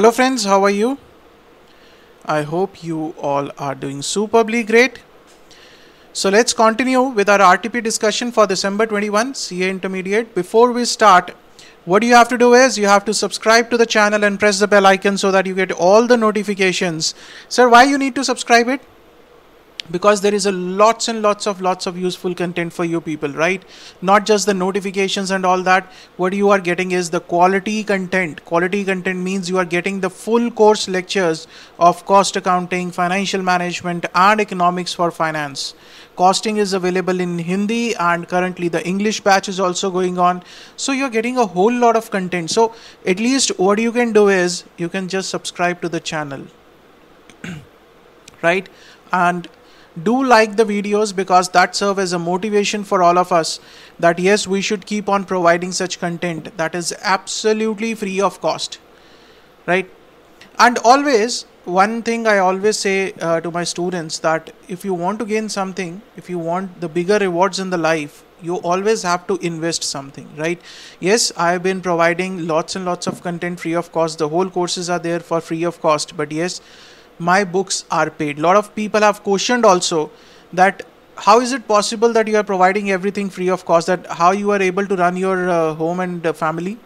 Hello friends, how are you? I hope you all are doing superbly great. So let's continue with our RTP discussion for December 21 CA Intermediate. Before we start, what you have to do is you have to subscribe to the channel and press the bell icon so that you get all the notifications. Sir, why you need to subscribe it? Because there is a lots and lots of lots of useful content for you people right? Not just the notifications and all that. What you are getting is the quality content. Quality content means you are getting the full course lectures of cost accounting financial management and economics for finance. Costing is available in hindi and currently the english batch is also going on. So you're getting a whole lot of content. So at least what you can do is you can just subscribe to the channel right? And do like the videos because that serve as a motivation for all of us that yes we should keep on providing such content that is absolutely free of cost right? And always one thing i always say uh, to my students that if you want to gain something if you want the bigger rewards in the life you always have to invest something right? Yes i have been providing lots and lots of content free of cost. The whole courses are there for free of cost. But yes my books are paid. A lot of people have questioned also that how is it possible that you are providing everything free of cost that how you are able to run your uh, home and uh, family?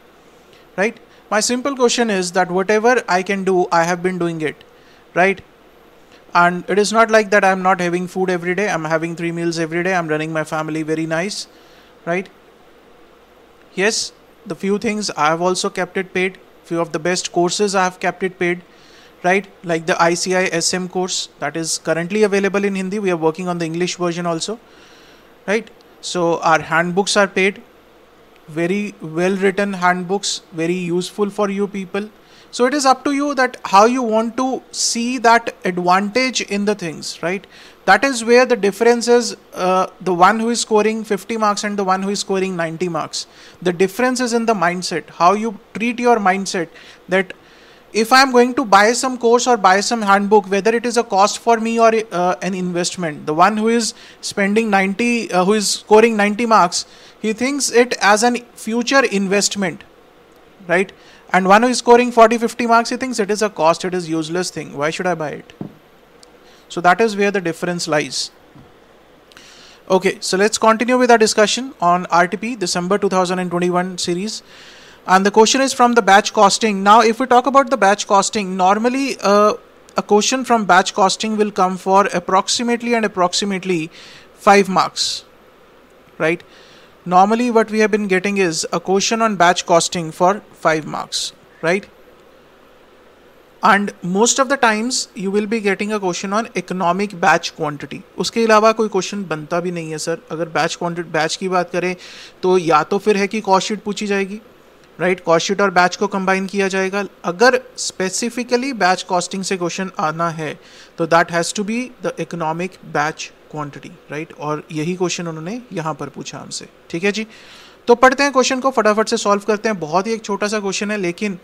Right? My simple question is that whatever i can do i have been doing it. Right? And it is not like that i'm not having food every day. I'm having three meals every day. I'm running my family very nice. Right? Yes the few things i have also kept it paid. Few of the best courses i have kept it paid right? Like the ICI SM course that is currently available in Hindi we are working on the English version also right? So our handbooks are paid. Very well written handbooks very useful for you people. So it is up to you that how you want to see that advantage in the things right? That is where the difference is uh, the one who is scoring 50 marks and the one who is scoring 90 marks. The difference is in the mindset how you treat your mindset that if I'm going to buy some course or buy some handbook, whether it is a cost for me or uh, an investment, the one who is spending 90, uh, who is scoring 90 marks, he thinks it as an future investment, right? And one who is scoring 40, 50 marks, he thinks it is a cost, it is useless thing. Why should I buy it? So that is where the difference lies. Okay, so let's continue with our discussion on RTP December 2021 series and the question is from the batch costing now if we talk about the batch costing normally uh, a question from batch costing will come for approximately and approximately 5 marks right normally what we have been getting is a question on batch costing for 5 marks right and most of the times you will be getting a question on economic batch quantity उसके अलावा कोई question बनता भी नहीं है sir अगर batch quantity batch की बात करें तो या तो फिर है कि कॉस्ट शीट पूछी जाएगी राइट कॉस्ट और बैच को कंबाइन किया जाएगा। अगर स्पेसिफिकली बैच कॉस्टिंग से क्वेश्चन आना है तो that has to be the economic batch quantity right और यही क्वेश्चन उन्होंने यहाँ पर पूछा हमसे। ठीक है जी? तो पढ़ते हैं क्वेश्चन को, फटाफट से सॉल्व करते हैं। बहुत ही एक छोटा सा क्वेश्चन है, लेकिन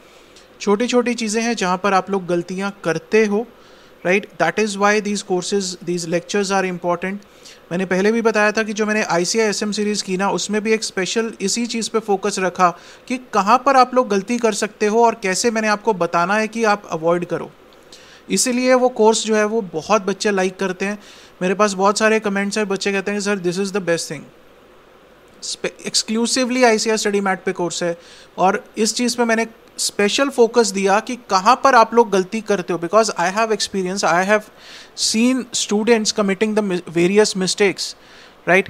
छोटी छोटी चीज़ें हैं जहाँ पर आप लोग गलतियाँ करते हो। Right that is why these courses these lectures are important मैंने पहले भी बताया था कि जो मैंने आई सी एम सीरीज़ की ना, उसमें भी एक स्पेशल इसी चीज़ पे फोकस रखा कि कहाँ पर आप लोग गलती कर सकते हो और कैसे मैंने आपको बताना है कि आप अवॉइड करो। इसीलिए वो कोर्स जो है, वो बहुत बच्चे लाइक करते हैं। मेरे पास बहुत सारे कमेंट्स हैं, बच्चे कहते हैं, sir this is the best thing exclusively I C I study mat पे कोर्स है। और इस चीज़ पे मैंने स्पेशल फोकस दिया कि कहाँ पर आप लोग गलती करते हो? Because I have experience I have seen students committing the various mistakes right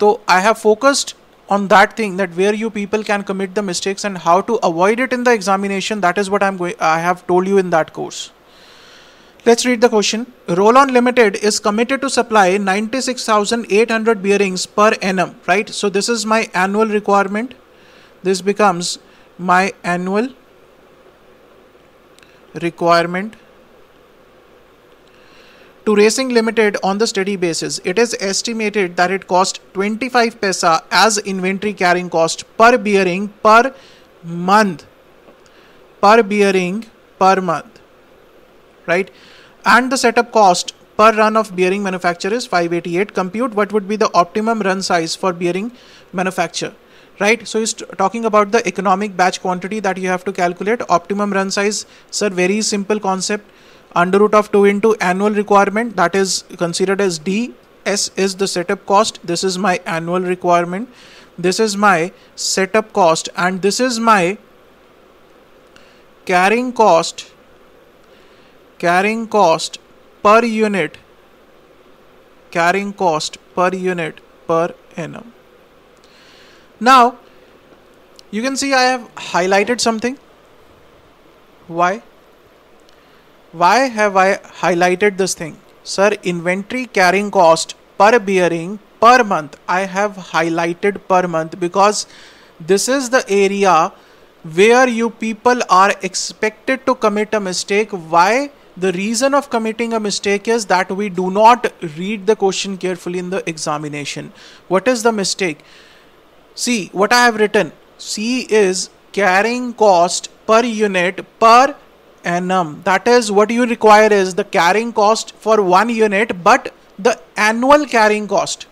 तो I have focused on that thing that where you people can commit the mistakes and how to avoid it in the examination that is what I am I have told you in that course let's read the question Roll On Limited is committed to supply ninety six thousand eight hundred bearings पर annum right so this is my annual requirement this becomes my annual requirement to Racing Limited on the steady basis. It is estimated that it cost 25 paisa as inventory carrying cost per bearing per month. Per bearing per month. Right? And the setup cost per run of bearing manufacture is 588. Compute what would be the optimum run size for bearing manufacture right? So he's talking about the economic batch quantity that you have to calculate. Optimum run size sir very simple concept. Under root of 2 into annual requirement that is considered as d. S is the setup cost. This is my annual requirement. This is my setup cost. And this is my carrying cost carrying cost per unit carrying cost per unit per annum now you can see I have highlighted something. Why? Why have I highlighted this thing? Sir inventory carrying cost per bearing per month. I have highlighted per month because this is the area where you people are expected to commit a mistake. Why? The reason of committing a mistake is that we do not read the question carefully in the examination. What is the mistake see what I have written C is carrying cost per unit per annum. That is what you require is the carrying cost for one unit but the annual carrying cost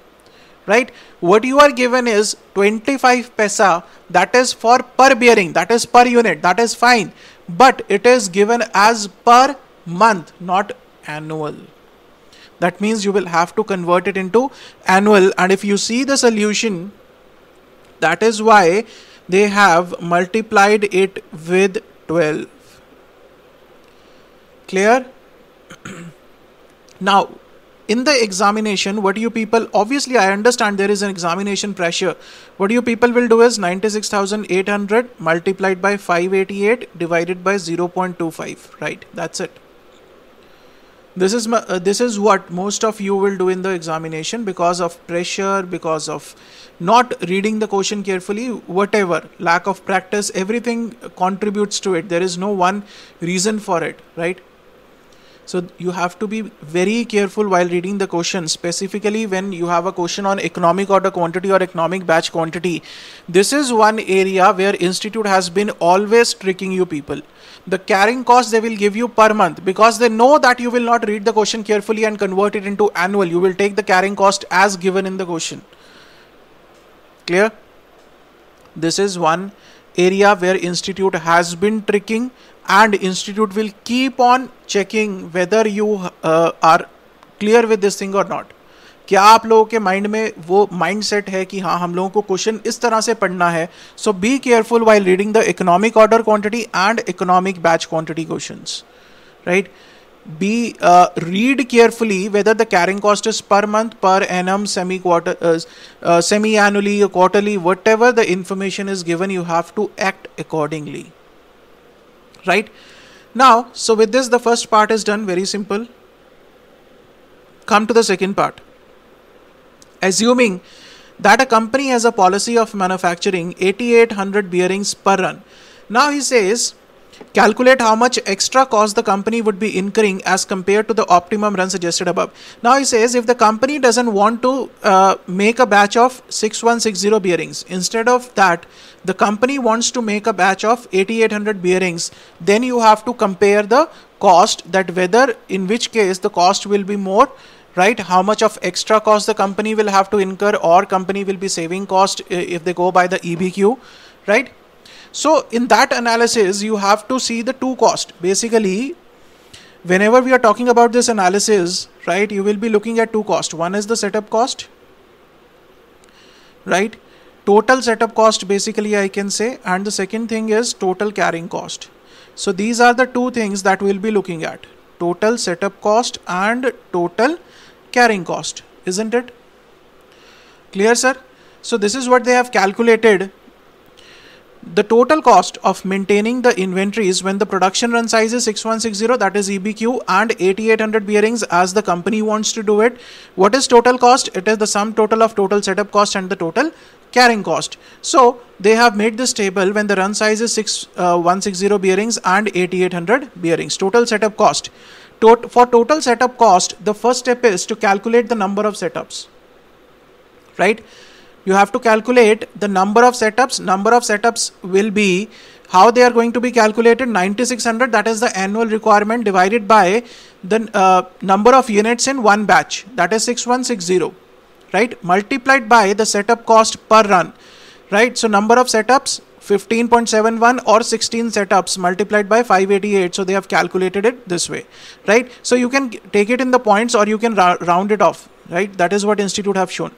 right? What you are given is 25 paisa that is for per bearing that is per unit that is fine. But it is given as per month not annual. That means you will have to convert it into annual. And if you see the solution that is why they have multiplied it with 12 clear? Now in the examination what do you people obviously i understand there is an examination pressure. What you people will do is 96800 multiplied by 588 divided by 0.25 right? That's it this is uh, this is what most of you will do in the examination because of pressure because of not reading the question carefully whatever lack of practice everything contributes to it. There is no one reason for it right so you have to be very careful while reading the question, specifically when you have a question on economic order quantity or economic batch quantity. This is one area where institute has been always tricking you people. The carrying cost they will give you per month because they know that you will not read the question carefully and convert it into annual. You will take the carrying cost as given in the question. Clear? This is one area where institute has been tricking and institute will keep on checking whether you are clear with this thing or not क्या आप लोगों के mind में वो mind set है कि हाँ हम लोगों को क्वेश्चन इस तरह से पढ़ना है so be careful while reading the economic order quantity and economic batch quantity question right be read carefully whether the carrying cost is per month per annum semi quarter semi annually quarterly whatever the information is given you have to act accordingly right? Now so with this the first part is done very simple. Come to the second part. Assuming that a company has a policy of manufacturing 8800 bearings per run. Now he says Calculate how much extra cost the company would be incurring as compared to the optimum run suggested above. Now he says if the company doesn't want to uh, make a batch of 6160 bearings, instead of that, the company wants to make a batch of 8800 bearings, then you have to compare the cost that whether in which case the cost will be more right how much of extra cost the company will have to incur or company will be saving cost if they go by the ebq right so in that analysis, you have to see the two cost. Basically, whenever we are talking about this analysis, right, you will be looking at two cost. One is the setup cost, right? Total setup cost basically I can say and the second thing is total carrying cost. So these are the two things that we'll be looking at. Total setup cost and total carrying cost. Isn't it? Clear sir? So this is what they have calculated the total cost of maintaining the inventories when the production run size is 6160 that is EBQ and 8800 bearings as the company wants to do it. What is total cost? It is the sum total of total setup cost and the total carrying cost. So they have made this table when the run size is 6160 uh, bearings and 8800 bearings. Total setup cost. Tot for total setup cost, the first step is to calculate the number of setups. Right? You have to calculate the number of setups. Number of setups will be how they are going to be calculated. 9600 that is the annual requirement divided by the uh, number of units in one batch. That is 6160 right? Multiplied by the setup cost per run right? So number of setups 15.71 or 16 setups multiplied by 588 so they have calculated it this way right? So you can take it in the points or you can round it off right? That is what institute have shown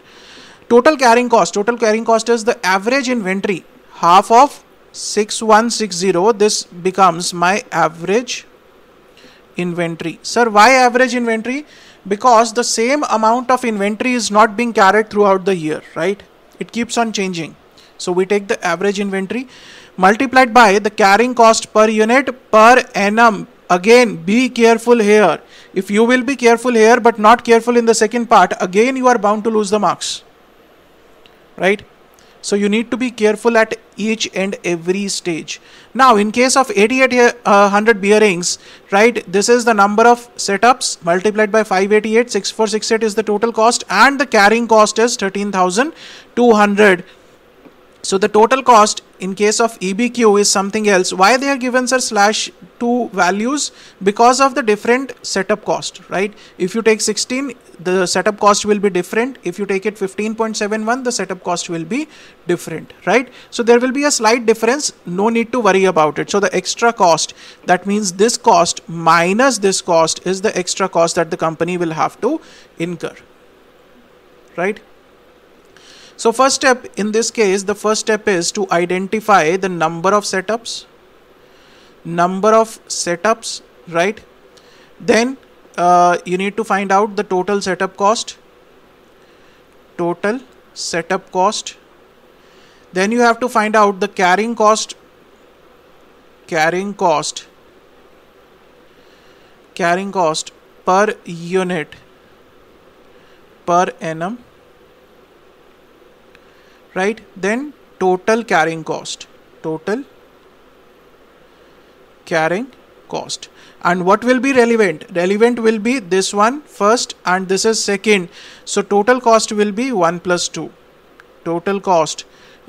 total carrying cost total carrying cost is the average inventory half of 6160 this becomes my average inventory. Sir why average inventory? Because the same amount of inventory is not being carried throughout the year right? It keeps on changing. So we take the average inventory multiplied by the carrying cost per unit per annum. Again be careful here. If you will be careful here but not careful in the second part again you are bound to lose the marks right so you need to be careful at each and every stage. Now in case of 8800 uh, bearings, right, this is the number of setups multiplied by 588, 6468 is the total cost and the carrying cost is 13,200 so the total cost in case of EBQ is something else. Why they are given sir slash two values? Because of the different setup cost, right? If you take 16, the setup cost will be different. If you take it 15.71, the setup cost will be different, right? So there will be a slight difference. No need to worry about it. So the extra cost, that means this cost minus this cost is the extra cost that the company will have to incur, right? So first step in this case, the first step is to identify the number of setups, number of setups, right? Then uh, you need to find out the total setup cost, total setup cost. Then you have to find out the carrying cost, carrying cost, carrying cost per unit per annum right? Then total carrying cost. Total carrying cost. And what will be relevant? Relevant will be this one first and this is second. So total cost will be 1 plus 2 total cost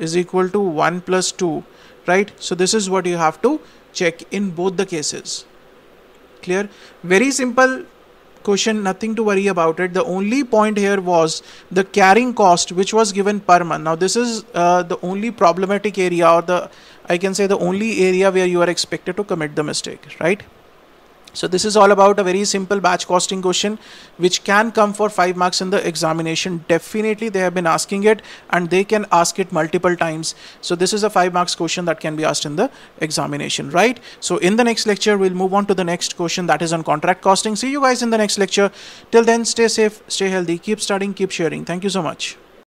is equal to 1 plus 2 right? So this is what you have to check in both the cases. Clear? Very simple question nothing to worry about it. The only point here was the carrying cost which was given per month. Now this is uh, the only problematic area or the i can say the only area where you are expected to commit the mistake right so this is all about a very simple batch costing question which can come for 5 marks in the examination. Definitely they have been asking it and they can ask it multiple times. So this is a 5 marks question that can be asked in the examination, right? So in the next lecture, we'll move on to the next question that is on contract costing. See you guys in the next lecture. Till then, stay safe, stay healthy, keep studying, keep sharing. Thank you so much.